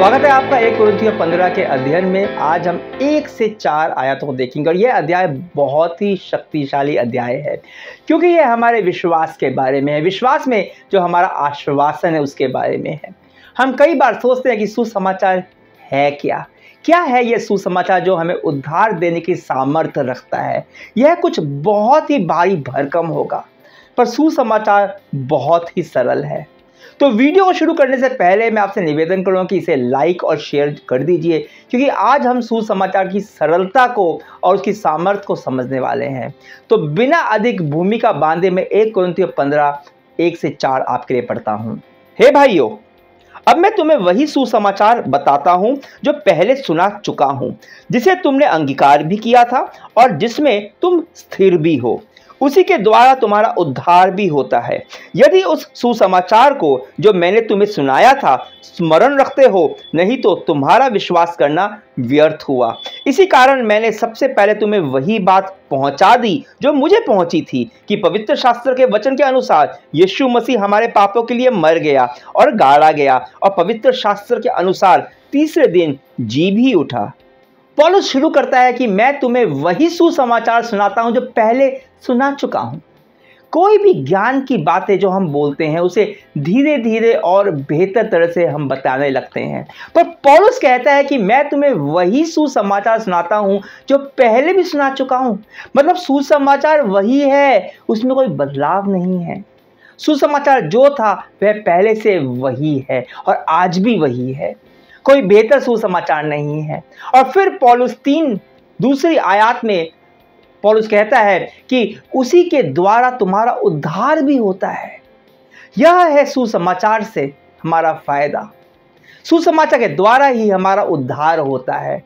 स्वागत है आपका एक कुरिन्थियों पंद्रह के अध्ययन में। आज हम एक से चार आयतों को देखेंगे और यह अध्याय बहुत ही शक्तिशाली अध्याय है। क्योंकि यह हमारे विश्वास के बारे में है, विश्वास में जो हमारा आश्वासन है उसके बारे में है। हम कई बार सोचते हैं कि सुसमाचार है क्या? क्या है यह सुसमाचार जो हमें उद्धार देने की सामर्थ्य रखता है? यह कुछ बहुत ही भारी भरकम होगा। पर सुसमाचार बहुत ही सरल है। तो वीडियो को शुरू करने से पहले मैं आपसे निवेदन करूँगा कि इसे लाइक और शेयर कर दीजिए, क्योंकि आज हम सुसमाचार की सरलता को और उसकी सामर्थ्य को समझने वाले हैं। तो बिना अधिक भूमिका बांधे में एक कुरिन्थियों पंद्रह, एक से चार आपके लिए पढ़ता हूँ। हे भाइयों, अब मैं तुम्हें वही सुसमाचार बताता हूँ जो पहले सुना चुका हूँ, जिसे तुमने अंगीकार भी किया था और जिसमें तुम स्थिर भी हो। उसी के द्वारा तुम्हारा उद्धार भी होता है। यदि उस सुसमाचार को जो मैंने तुम्हें सुनाया था, स्मरण रखते हो, नहीं तो तुम्हारा विश्वास करना व्यर्थ हुआ। इसी कारण मैंने सबसे पहले तुम्हें वही बात पहुँचा दी, जो मुझे पहुँची थी, कि पवित्र शास्त्र के वचन के अनुसार यीशु मसीह हमारे पापों के लिए मर गया और गाड़ा गया और पवित्र शास्त्र के अनुसार तीसरे दिन जी भी उठा। पॉलुस शुरू करता है कि मैं तुम्हें वही सुसमाचार सुनाता हूँ, जो पहले सुना चुका हूँ। कोई भी ज्ञान की बातें जो हम बोलते हैं, उसे धीरे धीरे और बेहतर तरह से हम बताने लगते हैं। पर पॉलुस कहता है कि मैं तुम्हें वही सुसमाचार सुनाता हूँ, जो पहले भी सुना चुका हूँ। मतलब सुसमाचार वही है, उसमें कोई बदलाव नहीं है। सुसमाचार जो था, वह पहले से वही है और आज भी वही है। कोई बेहतर सुसमाचार नहीं है। और फिर पॉलुस तीन दूसरी आयात में पॉलुस कहता है कि उसी के द्वारा तुम्हारा उद्धार भी होता है। यह है सुसमाचार से हमारा फ़ायदा। सुसमाचार के द्वारा ही हमारा उद्धार होता है।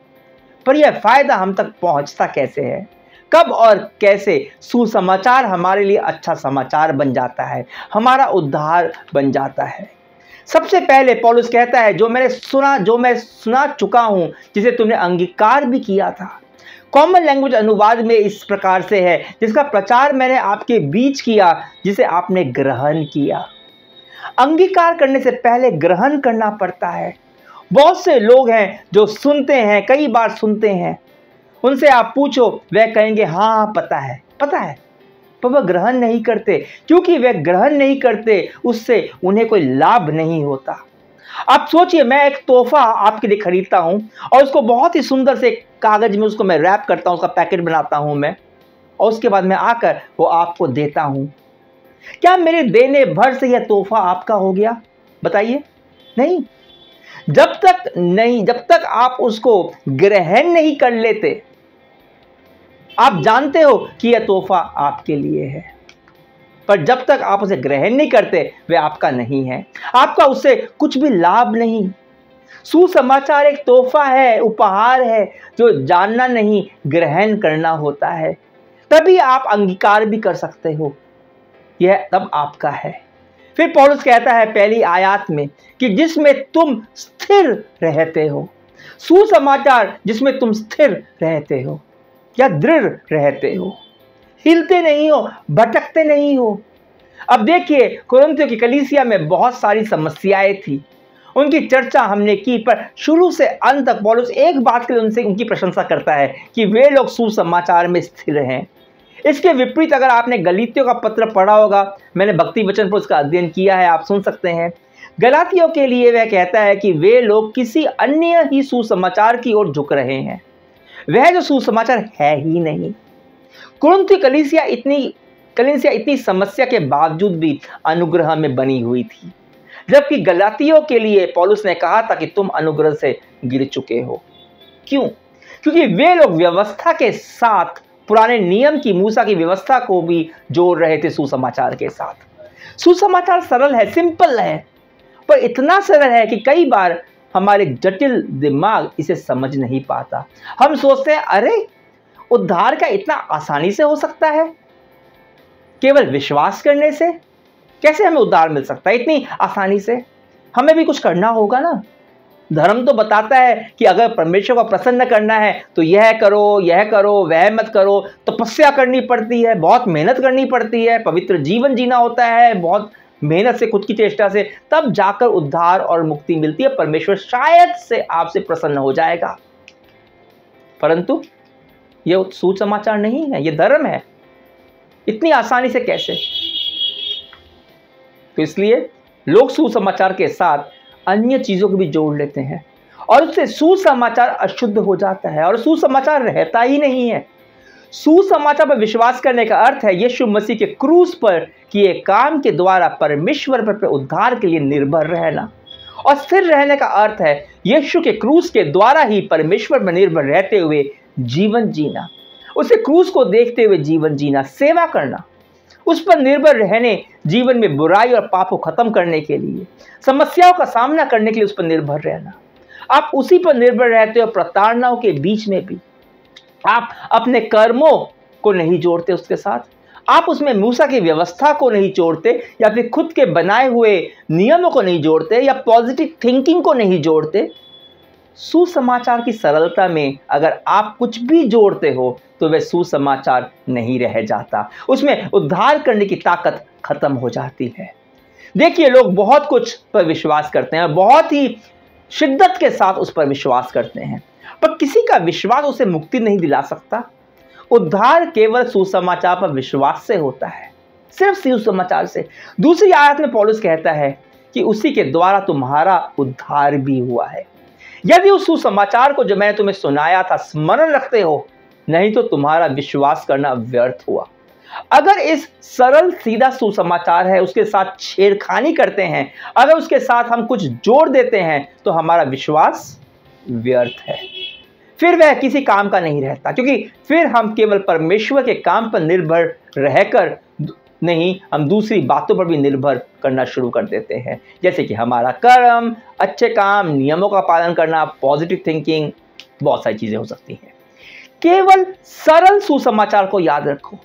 पर यह फ़ायदा हम तक पहुँचता कैसे है? कब और कैसे सुसमाचार हमारे लिए अच्छा समाचार बन जाता है? हमारा उद्धार बन जाता है। सबसे पहले पॉलुस कहता है, जो मैंने सुना, जो मैं सुना चुका हूँ, जिसे तुमने अंगीकार भी किया था कॉमन लैंग्वेज अनुवाद में इस प्रकार से है, जिसका प्रचार मैंने आपके बीच किया, जिसे आपने ग्रहण किया। अंगीकार करने से पहले ग्रहण करना पड़ता है। बहुत से लोग हैं जो सुनते हैं, कई बार सुनते हैं। उनसे आप पूछो, वह कहेंगे हाँ पता है पता है। पर वह ग्रहण नहीं करते। क्योंकि वह ग्रहण नहीं करते, उससे उन्हें कोई लाभ नहीं होता। आप सोचिए, मैं एक तोहफा आपके लिए खरीदता हूँ और उसको बहुत ही सुंदर से कागज़ में उसको मैं रैप करता हूँ, उसका पैकेट बनाता हूँ मैं और उसके बाद मैं आकर वो आपको देता हूँ। क्या मेरे देने भर से यह तोहफा आपका हो गया? बताइए। नहीं। जब तक नहीं, जब तक आप उसको ग्रहण नहीं कर लेते, आप जानते हो कि यह तोहफा आपके लिए है। पर जब तक आप उसे ग्रहण नहीं करते वह आपका नहीं है। आपका उससे कुछ भी लाभ नहीं। सुसमाचार एक तोहफा है, उपहार है, जो जानना नहीं, ग्रहण करना होता है। तभी आप अंगीकार भी कर सकते हो। यह तब आपका है। फिर पौलुस कहता है पहली आयात में कि जिसमें तुम स्थिर रहते हो, सुसमाचार जिसमें तुम स्थिर रहते हो, या दृढ़ रहते हो। हिलते नहीं हो, भटकते नहीं हो। अब देखिए कुरंतियों की कलीसिया में बहुत सारी समस्याएँ थी। उनकी चर्चा हमने की, पर शुरू से अंत तक पॉलुस एक बात के लिए उनसे उनकी प्रशंसा करता है कि वे लोग सुसमाचार में स्थिर हैं। इसके विपरीत अगर आपने गलीतियों का पत्र पढ़ा होगा, मैंने भक्ति वचन पर उसका अध्ययन किया है, आप सुन सकते हैं। गलातियों के लिए वह कहता है कि वे लोग किसी अन्य ही सुसमाचार की ओर झुक रहे हैं। वह जो सुसमाचार है ही नहीं कुरंती कलिसिया इतनी कलिसिया इतनी समस्या के बावजूद भी अनुग्रह में बनी हुई थी। जबकि गलातियों के लिए पॉलुस ने कहा था कि तुम अनुग्रह से गिर चुके हो। क्यों? क्योंकि वे लोग व्यवस्था के साथ, पुराने नियम की मूसा की व्यवस्था को भी जोड़ रहे थे सुसमाचार के साथ। सुसमाचार सरल है, सिंपल है, पर इतना सरल है कि कई बार हमारे जटिल दिमाग इसे समझ नहीं पाता। हम सोचते हैं, अरे उद्धार का इतना आसानी से हो सकता है? केवल विश्वास करने से? कैसे हमें उद्धार मिल सकता है इतनी आसानी से? हमें भी कुछ करना होगा ना? धर्म तो बताता है कि अगर परमेश्वर को प्रसन्न करना है तो यह करो यह करो, वह मत करो। तपस्या तो करनी पड़ती है, बहुत मेहनत करनी पड़ती है, पवित्र जीवन जीना होता है, बहुत मेहनत से, खुद की चेष्टा से, तब जाकर उद्धार और मुक्ति मिलती है। परमेश्वर शायद से आपसे प्रसन्न हो जाएगा। परंतु यह सुसमाचार नहीं है यह धर्म है। इतनी आसानी से कैसे? तो इसलिए लोग सुसमाचार के साथ अन्य चीज़ों को भी जोड़ लेते हैं और उससे सुसमाचार अशुद्ध हो जाता है और सुसमाचार रहता ही नहीं है। सुसमाचार पर विश्वास करने का अर्थ है यीशु मसीह के क्रूस पर किए काम के द्वारा परमेश्वर पर उद्धार के लिए निर्भर रहना। और स्थिर रहने का अर्थ है यीशु के क्रूस के द्वारा ही परमेश्वर पर निर्भर रहते हुए जीवन जीना। उसे क्रूस को देखते हुए जीवन जीना, सेवा करना। उस पर निर्भर रहने जीवन में बुराई और पाप को खत्म करने के लिए, समस्याओं का सामना करने के लिए उस पर निर्भर रहना। आप उसी पर निर्भर रहते हो, प्रताड़नाओं के बीच में भी। आप अपने कर्मों को नहीं जोड़ते उसके साथ। आप उसमें मूसा की व्यवस्था को नहीं जोड़ते, या फिर खुद के बनाए हुए नियमों को नहीं जोड़ते, या पॉजिटिव थिंकिंग को नहीं जोड़ते। सुसमाचार की सरलता में अगर आप कुछ भी जोड़ते हो तो वह सुसमाचार नहीं रह जाता। उसमें उद्धार करने की ताकत खत्म हो जाती है। देखिए, लोग बहुत कुछ पर विश्वास करते हैं बहुत ही शिद्दत के साथ उस पर विश्वास करते हैं। पर किसी का विश्वास उसे मुक्ति नहीं दिला सकता। उद्धार केवल सुसमाचार पर विश्वास से होता है। सिर्फ़ सुसमाचार से। दूसरी आयत में पॉलिस कहता है कि उसी के द्वारा तुम्हारा उद्धार भी हुआ है। यदि उस सुसमाचार को जो मैंने तुम्हें सुनाया था, स्मरण रखते हो, नहीं तो तुम्हारा विश्वास करना व्यर्थ हुआ। अगर इस सरल, सीधा सुसमाचार है, उसके साथ छेड़खानी करते हैं, अगर उसके साथ हम कुछ जोड़ देते हैं तो हमारा विश्वास व्यर्थ है। फिर वह किसी काम का नहीं रहता, क्योंकि फिर हम केवल परमेश्वर के काम पर निर्भर रहकर नहीं, हम दूसरी बातों पर भी निर्भर करना शुरू कर देते हैं। जैसे कि हमारा कर्म, अच्छे काम, नियमों का पालन करना पॉजिटिव थिंकिंग बहुत सारी चीज़ें हो सकती हैं। केवल सरल सुसमाचार को याद रखो।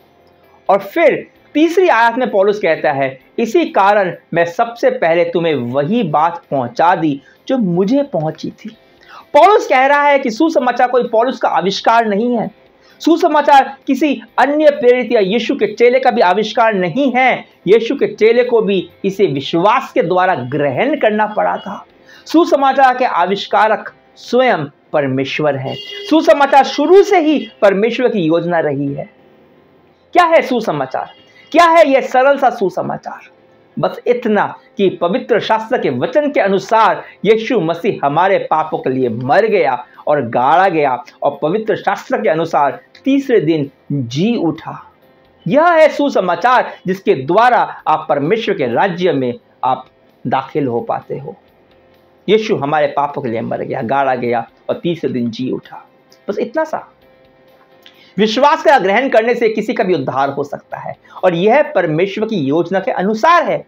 और फिर तीसरी आयत में पॉलुस कहता है, इसी कारण मैं सबसे पहले तुम्हें वही बात पहुँचा दी जो मुझे पहुँची थी। पॉलुस कह रहा है कि सुसमाचार कोई पॉलुस का आविष्कार नहीं है। सुसमाचार, किसी अन्य प्रेरित या यीशु के चेले का भी आविष्कार नहीं है। यीशु के चेले को भी इसे विश्वास के द्वारा ग्रहण करना पड़ा था। सुसमाचार के आविष्कारक स्वयं परमेश्वर है। सुसमाचार शुरू से ही परमेश्वर की योजना रही है। क्या है सुसमाचार? क्या है यह सरल सा सुसमाचार? बस इतना कि पवित्र शास्त्र के वचन के अनुसार यीशु मसीह हमारे पापों के लिए मर गया और गाड़ा गया और पवित्र शास्त्र के अनुसार तीसरे दिन जी उठा। यह है सुसमाचार जिसके द्वारा आप परमेश्वर के राज्य में आप दाखिल हो पाते हो। यीशु हमारे पापों के लिए मर गया, गाड़ा गया और तीसरे दिन जी उठा। बस इतना सा। विश्वास का ग्रहण करने से किसी का भी उद्धार हो सकता है। और यह परमेश्वर की योजना के अनुसार है।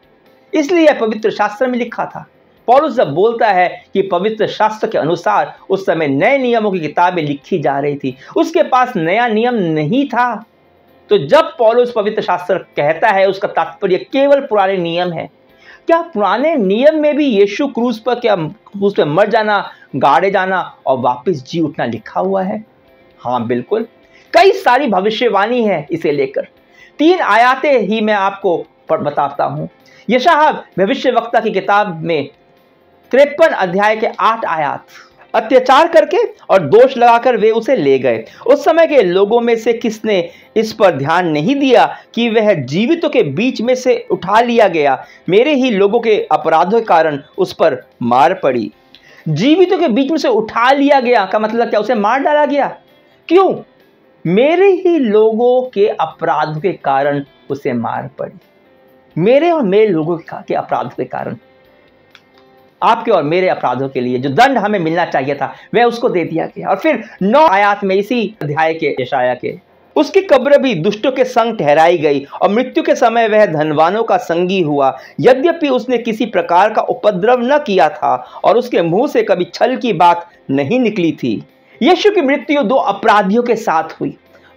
इसलिए यह पवित्र शास्त्र में लिखा था। पौलुस जब बोलता है कि पवित्र शास्त्र के अनुसार उस समय नए नियमों की किताबें लिखी जा रही थी, उसके पास नया नियम नहीं था। तो जब पौलुस पवित्र शास्त्र कहता है, उसका तात्पर्य केवल पुराने नियम है। क्या पुराने नियम में भी यीशु क्रूज पर क्या क्रूज पर मर जाना, गाड़े जाना और वापस जी उठना लिखा हुआ है? हाँ बिल्कुल। कई सारी भविष्यवाणी है इसे लेकर। तीन आयातें ही मैं आपको बताता हूँ। यशाह भविष्य वक्ता की किताब में तिरपन अध्याय के आठ आयात, अत्याचार करके और दोष लगाकर वे उसे ले गए। उस समय के लोगों में से किसने इस पर ध्यान नहीं दिया कि वह जीवितों के बीच में से उठा लिया गया? मेरे ही लोगों के अपराधों के कारण उस पर मार पड़ी। जीवितों के बीच में से उठा लिया गया का मतलब क्या? उसे मार डाला गया? क्यों? मेरे ही लोगों के अपराध के कारण उसे मार पड़ी। मेरे और मेरे लोगों के अपराध के कारण। आपके और मेरे अपराधों के लिए जो दंड हमें मिलना चाहिए था, वह उसको दे दिया गया। और फिर नौ आयात में इसी अध्याय के यशाया के, उसकी कब्र भी दुष्टों के संग ठहराई गई और मृत्यु के समय वह धनवानों का संगी हुआ। यद्यपि उसने किसी प्रकार का उपद्रव न किया था और उसके मुँह से कभी छल की बात नहीं निकली थी। यीशु की मृत्यु दो अपराधियों के साथ हुई,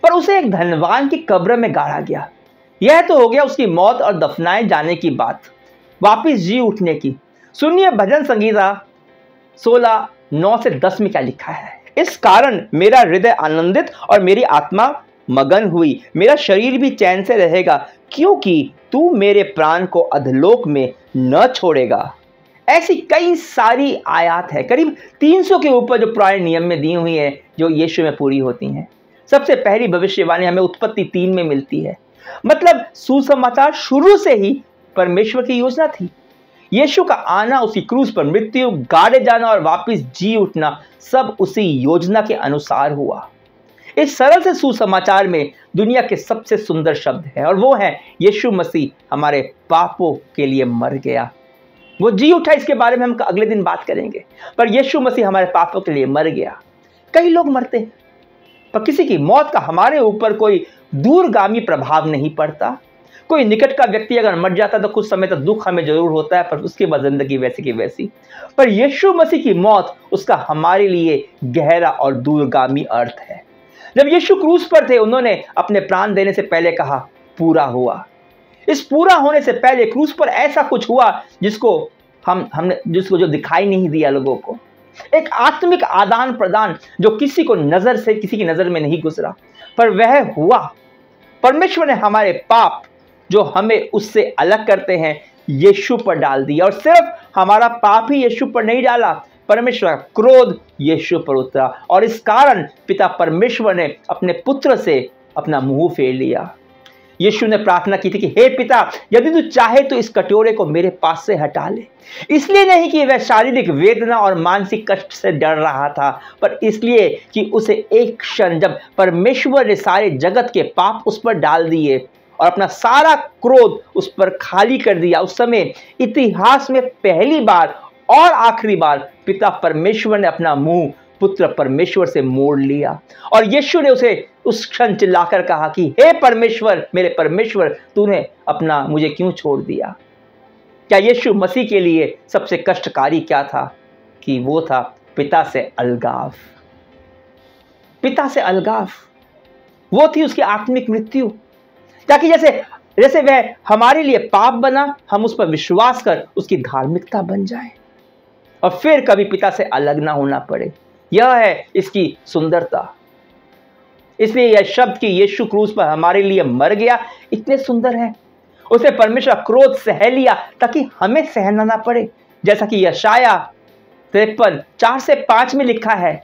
पर उसे एक धनवान की कब्र में गाड़ा गया। यह तो हो गया उसकी मौत और दफनाए जाने की बात। वापिस जी उठने की। सुनिए भजन संगीता सोलह, नौ से दस में क्या लिखा है। इस कारण मेरा हृदय आनंदित और मेरी आत्मा मगन हुई। मेरा शरीर भी चैन से रहेगा, क्योंकि तू मेरे प्राण को अधलोक में न छोड़ेगा। ऐसी कई सारी आयात है। करीब 300 के ऊपर जो पुराने नियम में दी हुई है, जो यीशु में पूरी होती हैं। सबसे पहली भविष्यवाणी हमें उत्पत्ति तीन में मिलती है। मतलब सुसमाचार शुरू से ही परमेश्वर की योजना थी। यीशु का आना, उसी क्रूज पर मृत्यु, गाड़े जाना और वापस जी उठना, सब उसी योजना के अनुसार हुआ। इस सरल से सुसमाचार में दुनिया के सबसे सुंदर शब्द है और वो है, यीशु मसीह हमारे पापों के लिए मर गया। वो जी उठा, इसके बारे में हम अगले दिन बात करेंगे। पर यीशु मसीह हमारे पापों के लिए मर गया। कई लोग मरते हैं, पर किसी की मौत का हमारे ऊपर कोई दूरगामी प्रभाव नहीं पड़ता। कोई निकट का व्यक्ति अगर मर जाता तो कुछ समय तक दुख हमें ज़रूर होता है, पर उसकी बाद ज़िंदगी वैसी की वैसी। पर यीशु मसीह की मौत उसका हमारे लिए गहरा और दूरगामी अर्थ है। जब यीशु क्रूस पर थे, उन्होंने अपने प्राण देने से पहले कहा, पूरा हुआ। इस पूरा होने से पहले क्रूस पर ऐसा कुछ हुआ जिसको हम, हमने, जिसको जो दिखाई नहीं दिया लोगों को। एक आत्मिक आदान प्रदान जो किसी को नज़र से, किसी की नज़र में नहीं गुजरा, पर वह हुआ। परमेश्वर ने हमारे पाप जो हमें उससे अलग करते हैं, यीशु पर डाल दिया। और सिर्फ़ हमारा पाप ही यीशु पर नहीं डाला, परमेश्वर का क्रोध यीशु पर उतरा। और इस कारण पिता परमेश्वर ने अपने पुत्र से अपना मुँह फेर लिया। यीशु ने प्रार्थना की थी कि, हे पिता, यदि तू चाहे तो इस कटोरे को मेरे पास से हटा ले। इसलिए नहीं कि वह शारीरिक वेदना और मानसिक कष्ट से डर रहा था, पर इसलिए कि उसे एक क्षण जब परमेश्वर ने सारे जगत के पाप उस पर डाल दिए और अपना सारा क्रोध उस पर खाली कर दिया, उस समय इतिहास में पहली बार और आखिरी बार पिता परमेश्वर ने अपना मुँह पुत्र परमेश्वर से मोड़ लिया और यीशु ने उसे उस क्षण चिल्लाकर कहा कि, हे परमेश्वर, मेरे परमेश्वर, तूने अपना मुझे क्यों छोड़ दिया? क्या यीशु मसीह के लिए सबसे कष्टकारी क्या था कि वो था पिता से अलगाव? पिता से अलगाव? वो थी उसकी आत्मिक मृत्यु। ताकि जैसे जैसे वह हमारे लिए पाप बना, हम उस पर विश्वास कर उसकी धार्मिकता बन जाए। और फिर कभी पिता से अलग ना होना पड़े। यह है इसकी सुंदरता। इसलिए यह शब्द कि यीशु क्रूस पर हमारे लिए मर गया, इतने सुंदर है। उसे परमेश्वर क्रोध सह लिया ताकि हमें सहना ना पड़े। जैसा कि यशाया तिरपन चार से पाँच में लिखा है,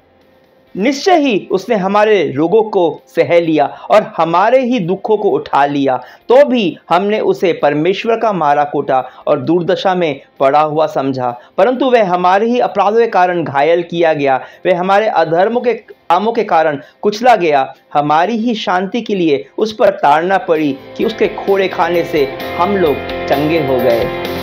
निश्चय ही उसने हमारे रोगों को सह लिया और हमारे ही दुखों को उठा लिया। तो भी हमने उसे परमेश्वर का मारा कोटा और दुर्दशा में पड़ा हुआ समझा। परंतु वह हमारे ही अपराधों के कारण घायल किया गया। वह हमारे अधर्मों के कामों के कारण कुचला गया। हमारी ही शांति के लिए उस पर ताड़ना पड़ी कि उसके खोड़े खाने से हम लोग चंगे हो गए।